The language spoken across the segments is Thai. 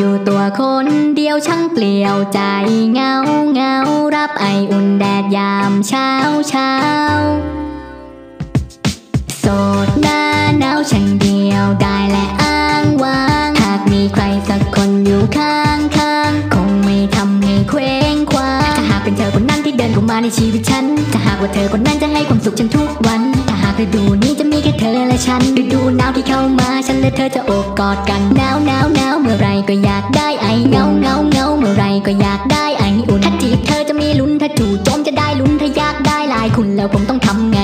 ยู่ตัวคนเดียวช่างเปลี่ยวใจเงาเงารับไออุ่นแดดยามเช้าเช้าโสดหน้าหนาวช่างเดียวได้และอ้างว้าง หากมีใครสักคนอยู่ข้างข้างคงไม่ทำให้เคว้งคว้างถ้าหากเป็นเธอคนนั้นที่เดินเข้ามาในชีวิตฉันถ้าหากว่าเธอคนนั้นจะให้ความสุขฉันทุกวันถ้าหากฤดูนี้จะมีแค่เธอและฉันฤดูหนาวที่เข้ามาฉันและเธอจะโอบกอดกันหนาวหนาว จู่โจมจะได้ลุ้นถ้าอยากได้ลายคุณแล้วผมต้องทำไง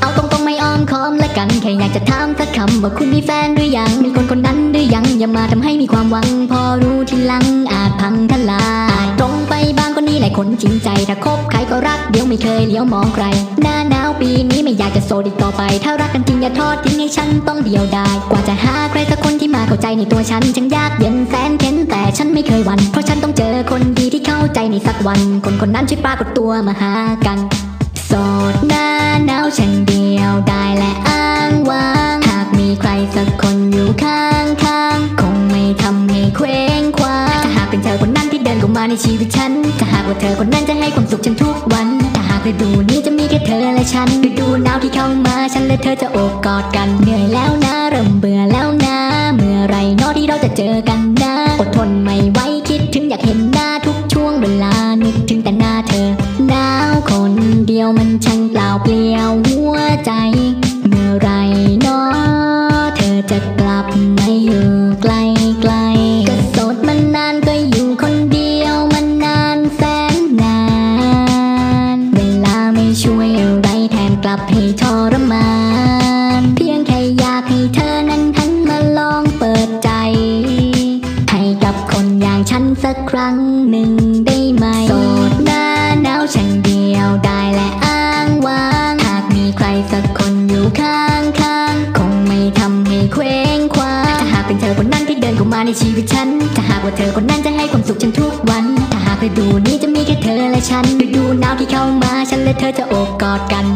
เอาตรงๆไม่อ้อมค้อมละกันแค่อยากจะถามสักคำว่าคุณมีแฟนหรือยังมีคนคนนั้นหรือยังอย่ามาทำให้มีความหวัง พอรู้ทีหลังอาจพังทลายตรงไปบางคนนี้แหละคนจริงใจถ้าคบใครก็รักเดี๋ยวไม่เคยเลี้ยวมองใครหน้าหนาวปีนี้ไม่อยากจะโสดอีกต่อไป ถ้ารักกันจริงอย่าทอดทิ้งให้ฉันต้องเดียวดายกว่าจะหาใครสักคนที่มาเข้าใจในตัวฉันช่างยากเย็นแสนเข็นแต่ฉันไม่เคยหวั่น ใจในสักวัน คนคนนั้นช่วยปรากฏตัวมาหากัน โสดหน้าหนาวฉันเดียวได้และอ้างว้างหากมีใครสักคนอยู่ข้างข้างคงไม่ทำให้เคว้งคว้างถ้าหากเป็นเธอคนนั้นที่เดินเข้ามาในชีวิตฉัน ถ้าหากว่าเธอคนนั้นจะให้ความสุขฉันทุกวัน ถ้าหากฤดูนี้จะมีแค่เธอและฉันฤดูหนาวที่เข้ามาฉันและเธอจะโอบกอดกันเหนื่อยแล้วนะเริ่มเบื่อ เดียวมันช่างเปล่าเปลี่ยวหัวใจ เมื่อไรเนอเธอจะกลับมาอยู่ไกลไกลก็โสดมันนานก็อยู่คนเดียวมันนานแสนนาน เวลาไม่ช่วยอะไรแถมกลับให้ทรมาน ในชีวิตฉัน ถ้าหากว่าเธอคนนั้นจะให้ความสุขฉันทุกวัน ถ้าหากฤดูนี้จะมีแค่เธอและฉันฤดูหนาวที่เข้ามาฉันและเธอจะโอบกอดกัน